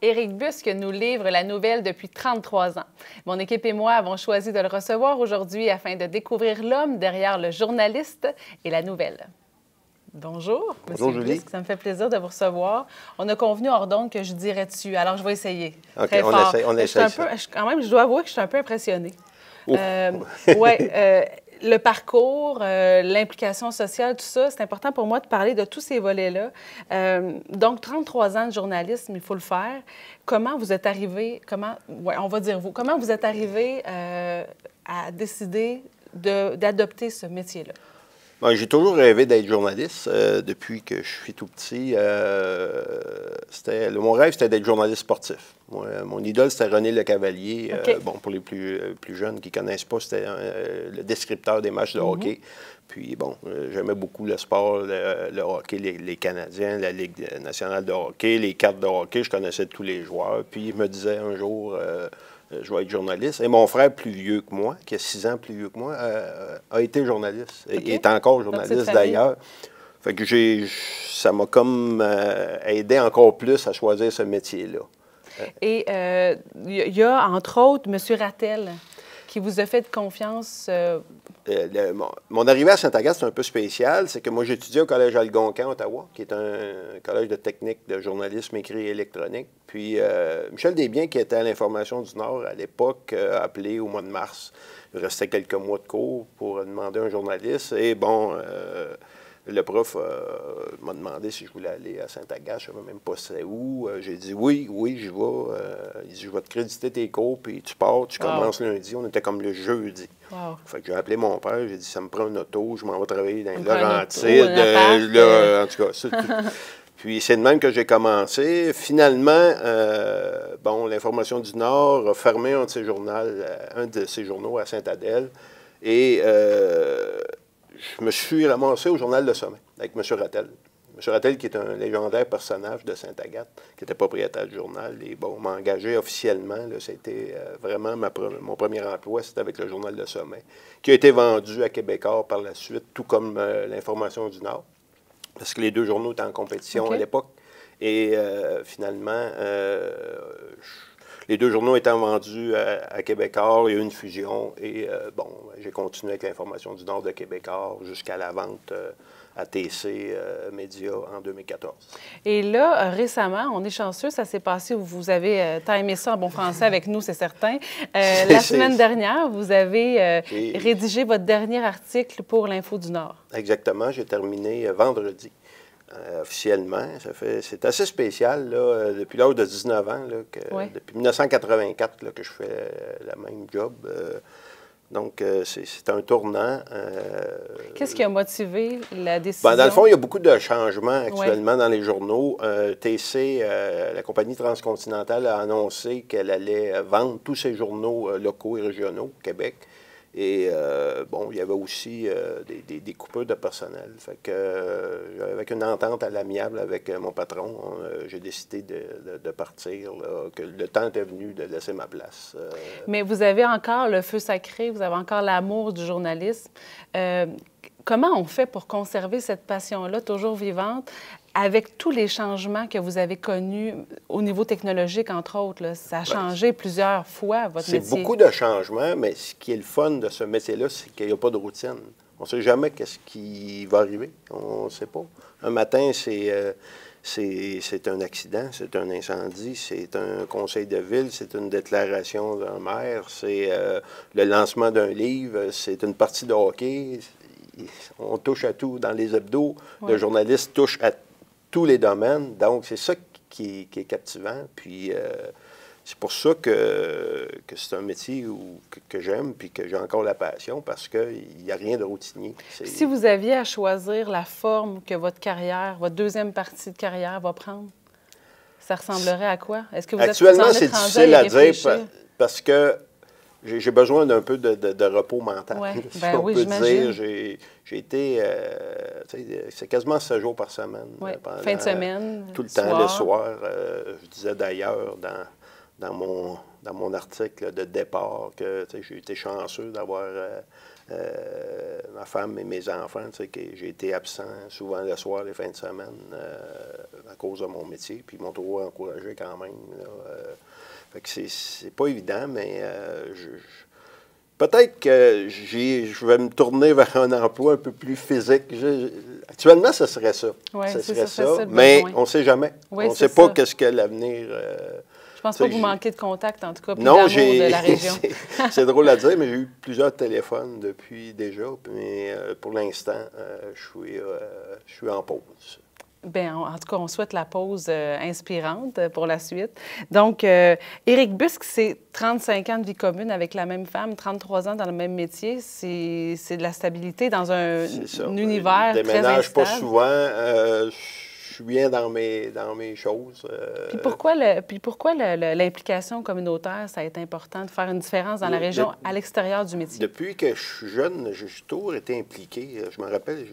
Éric Busque nous livre la nouvelle depuis 33 ans. Mon équipe et moi avons choisi de le recevoir aujourd'hui afin de découvrir l'homme derrière le journaliste et la nouvelle. Bonjour, Bonjour, Julie. Ça me fait plaisir de vous recevoir. On a convenu hors d'onde que je dirais dessus, alors je vais essayer. OK, Très on fort. essaie- on Je suis essaie un ça. peu- je- quand même, je dois avouer que je suis un peu impressionnée. Euh, ouais, euh, le parcours, euh, l'implication sociale, tout ça, c'est important pour moi de parler de tous ces volets-là. Euh, donc, 33 ans de journalisme, il faut le faire. Comment vous êtes arrivé, comment, ouais, on va dire vous, comment vous êtes arrivé euh, à décider de- d'adopter ce métier-là? Bon, j'ai toujours rêvé d'être journaliste euh, depuis que je suis tout petit. Euh, c'était, mon rêve, c'était d'être journaliste sportif. Moi, mon idole, c'était René Le Cavalier. Euh, bon, pour les plus, plus jeunes qui ne connaissent pas, c'était le descripteur des matchs de hockey. Puis, bon, j'aimais beaucoup le sport, le, le hockey, les, les Canadiens, la Ligue nationale de hockey, les cartes de hockey. Je connaissais tous les joueurs. Puis, je me disais un jour, je vais être journaliste. Et mon frère, plus vieux que moi, qui a six ans plus vieux que moi, euh, a été journaliste. Et est encore journaliste d'ailleurs. Fait que j'ai, ça m'a comme euh, aidé encore plus à choisir ce métier-là. Et euh, il y a- il y a, entre autres, M. Rattel, qui vous a fait confiance. Euh, mon, arrivée à Saint-Agathe, c'est un peu spécial. C'est que moi, j'étudiais au Collège Algonquin, Ottawa, qui est un collège de technique de journalisme écrit et électronique. Puis euh, Michel Desbiens, qui était à l'Information du Nord à l'époque, a appelé au mois de mars. Il restait quelques mois de cours pour demander un journaliste. Et bon, euh, le prof euh, m'a demandé si je voulais aller à Saint-Agathe. Je ne savais même pas c'est où. Euh, J'ai dit oui, oui, j'y vais. Euh, il dit, je vais te créditer tes cours, puis tu pars, tu Wow. commences lundi. On était comme le jeudi. wow. Fait que j'ai appelé mon père, j'ai dit ça me prend un auto, je m'en vais travailler dans les Laurentides. euh, en tout cas, c'est. Puis c'est de même que j'ai commencé. Finalement, euh, bon, l'Information du Nord a fermé un de ses journaux, un de ses journaux à Sainte-Adèle. Et euh, je me suis ramassé au Journal Le Sommet avec M. Rattel. M. Rattel, qui est un légendaire personnage de Sainte-Agathe, qui était propriétaire du journal. Et bon, m'a engagé officiellement. C'était euh, vraiment ma pre- mon premier emploi, c'était avec le Journal Le Sommet, qui a été vendu à Québécois par la suite, tout comme euh, l'Information du Nord, parce que les deux journaux étaient en compétition à l'époque. Et euh, finalement, je- les deux journaux étant vendus à, à Québécois, il y a eu une fusion. Et euh, bon, j'ai continué avec l'Information du Nord de Québécois jusqu'à la vente euh, à TC euh, Média en 2014. Et là, euh, récemment, on est chanceux, ça s'est passé où vous avez euh, timé ça en bon français avec nous, c'est certain. La semaine dernière, vous avez rédigé votre dernier article pour l'Info du Nord. Exactement, j'ai terminé vendredi. Euh, officiellement. Ça fait, c'est assez spécial, là, euh, depuis l'âge de 19 ans, là, que, Ouais. depuis 1984 là, que je fais euh, la même job. euh, donc, euh, c'est, c'est un tournant. Qu'est-ce qui a motivé la décision? Ben, dans le fond, il y a beaucoup de changements actuellement dans les journaux. TC, la compagnie transcontinentale, a annoncé qu'elle allait vendre tous ses journaux locaux et régionaux au Québec. Et euh, bon, il y avait aussi euh, des, des, coupures de personnel. Fait que, euh, avec une entente à l'amiable avec mon patron, on, j'ai décidé de, partir, que le temps était venu de laisser ma place. Mais vous avez encore le feu sacré, vous avez encore l'amour du journalisme. Comment on fait pour conserver cette passion-là toujours vivante avec tous les changements que vous avez connus au niveau technologique, entre autres? là? Ça a changé plusieurs fois, votre C'est métier. beaucoup de changements, mais ce qui est le fun de ce métier-là, c'est qu'il n'y a pas de routine. On ne sait jamais qu'est-ce qui va arriver. On ne sait pas. Un matin, c'est euh, c'est c'est un accident, c'est un incendie, c'est un conseil de ville, c'est une déclaration d'un maire, c'est euh, le lancement d'un livre, c'est une partie de hockey. On touche à tout. Dans les hebdos, Ouais. le journaliste touche à tous les domaines. Donc, c'est ça qui est, qui est captivant. Puis, euh, c'est pour ça que, que c'est un métier où- que, que j'aime puis que j'ai encore la passion parce qu'il n'y a rien de routinier. Si vous aviez à choisir la forme que votre carrière, votre deuxième partie de carrière va prendre, ça ressemblerait à quoi? Est-ce que vous Actuellement, c'est difficile à dire parce que j'ai besoin d'un peu de, de- de repos mental. Ouais, si ben on oui, peut dire. J'ai été, euh, c'est quasiment 7 jours par semaine. Ouais, euh, pendant fin de semaine, Tout le temps, le soir. Euh, je disais d'ailleurs dans, dans mon dans mon article de départ que j'ai été chanceux d'avoir euh, ma femme et mes enfants, que j'ai été absent souvent le soir, les fins de semaine, à cause de mon métier, puis ils m'ont toujours encouragé quand même. Fait que c'est pas évident, mais je Peut-être que je vais me tourner vers un emploi un peu plus physique. actuellement, ce serait ça. Oui, ce serait ça, mais on ne sait jamais. on ne sait pas qu'est-ce que l'avenir. Euh, je pense pas que vous manquez de contact, en tout cas, plus non, de la région. c'est, drôle à dire, mais j'ai eu plusieurs téléphones depuis déjà. Mais euh, pour l'instant, euh, je, suis, je suis en pause. Bien, en tout cas, on souhaite la pause euh, inspirante pour la suite. Donc, euh, Éric Busque, c'est 35 ans de vie commune avec la même femme, 33 ans dans le même métier. C'est de la stabilité dans un, un univers Je très instable. pas souvent. Euh, suis bien dans mes, dans mes choses. Euh. Puis pourquoi, le, puis pourquoi l'implication communautaire, ça a été important de faire une différence dans la région à l'extérieur du métier? Depuis que je suis jeune, j'ai toujours été impliqué. Je me rappelle,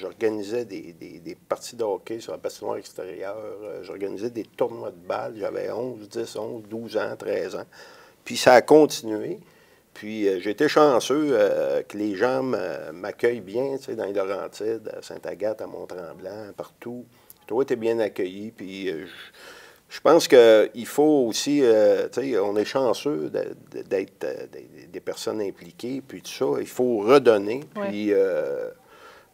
j'organisais des, des, parties de hockey sur la patinoire extérieure. J'organisais des tournois de balles. J'avais 11, 10, 11, 12 ans, 13 ans. Puis ça a continué. Puis euh, j'ai été chanceux euh, que les gens m'accueillent bien, tu sais, dans les Laurentides, à Sainte-Agathe, à Mont-Tremblant, partout toi, tu bien accueilli. Puis euh, je, pense qu'il faut aussi, euh, tu sais, on est chanceux d'être euh, des personnes impliquées, puis tout ça. Il faut redonner. Puis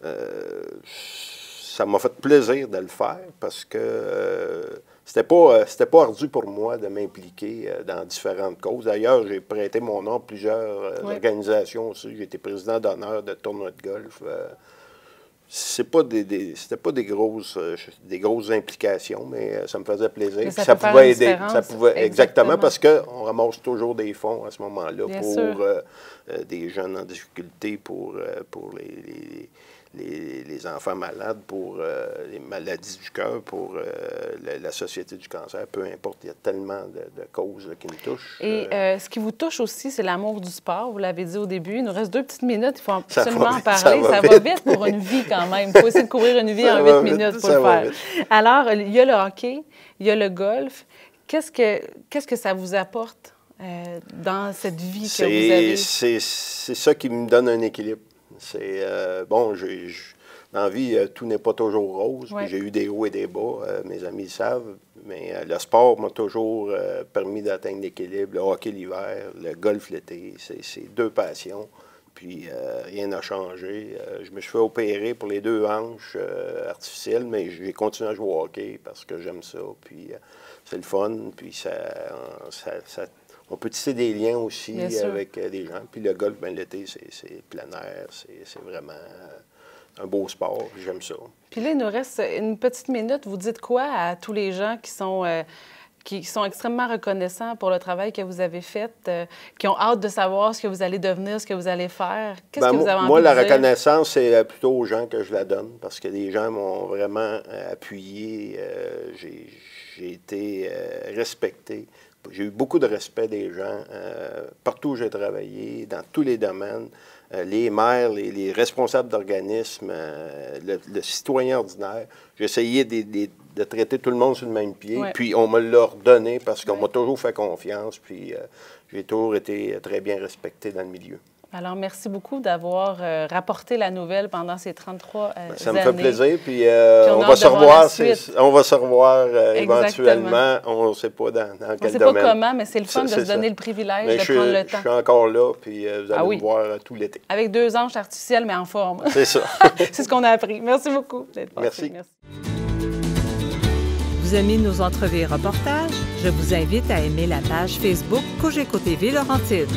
ça m'a fait plaisir de le faire parce que c'était pas c'était pas ardu pour moi de m'impliquer dans différentes causes. D'ailleurs, j'ai prêté mon nom à plusieurs organisations aussi. J'ai été président d'honneur de tournoi de golf c'est pas des, c'était pas des grosses euh, des grosses implications, mais euh, ça me faisait plaisir. Ça, pouvait aider. Ça pouvait exactement, parce qu'on ramasse toujours des fonds à ce moment-là pour euh, des jeunes en difficulté, pour pour les les, enfants malades, pour euh, les maladies du cœur, pour euh, la, société du cancer, peu importe, il y a tellement de, causes qui nous touchent. Et euh, ce qui vous touche aussi, c'est l'amour du sport, vous l'avez dit au début. Il nous reste deux petites minutes, il faut absolument en parler. Ça, va, vite. pour une vie quand même. Il faut essayer de courir une vie en huit minutes pour le faire. Alors, il y a le hockey, il y a le golf. Qu'est-ce que, qu'est-ce que ça vous apporte dans cette vie que vous avez? C'est ça qui me donne un équilibre. C'est euh, bon, j'ai, dans la vie, euh, tout n'est pas toujours rose. J'ai eu des hauts et des bas, euh, mes amis le savent. Mais le sport m'a toujours permis d'atteindre l'équilibre. Le hockey l'hiver, le golf l'été, c'est, deux passions. Puis rien n'a changé. je me suis fait opérer pour les deux hanches artificielles, mais j'ai continué à jouer au hockey parce que j'aime ça. Puis c'est le fun. Puis ça, ça on peut tisser des liens aussi avec euh, des gens. Puis le golf, ben, l'été, c'est plein air, c'est vraiment euh, un beau sport. J'aime ça. Puis là, il nous reste une petite minute. Vous dites quoi à tous les gens qui sont, euh, qui sont extrêmement reconnaissants pour le travail que vous avez fait, qui ont hâte de savoir ce que vous allez devenir, ce que vous allez faire? Qu'est-ce ben, que vous avez envie Moi, la reconnaissance, c'est plutôt aux gens que je la donne parce que les gens m'ont vraiment appuyé. J'ai été respecté. J'ai eu beaucoup de respect des gens euh, partout où j'ai travaillé, dans tous les domaines. Euh, les maires, les, responsables d'organismes, euh, le, citoyen ordinaire. Essayé de, traiter tout le monde sur le même pied. Puis on me l'a redonné parce qu'on m'a toujours fait confiance. Puis j'ai toujours été très bien respecté dans le milieu. Alors, merci beaucoup d'avoir euh, rapporté la nouvelle pendant ces 33 années. Ça me fait plaisir. Puis, euh, on, va se revoir, on, va se revoir, éventuellement. On ne sait pas dans, dans quel domaine. On ne sait pas comment, mais c'est le fun de se donner le privilège de prendre le temps. Je suis encore là, puis euh, vous allez ah me voir tout l'été. Avec deux anges artificiels, mais en forme. C'est ça. c'est ce qu'on a appris. Merci beaucoup Merci. Merci. Vous aimez nos entrevues et reportages? Je vous invite à aimer la page Facebook Cogeco TV Laurentide.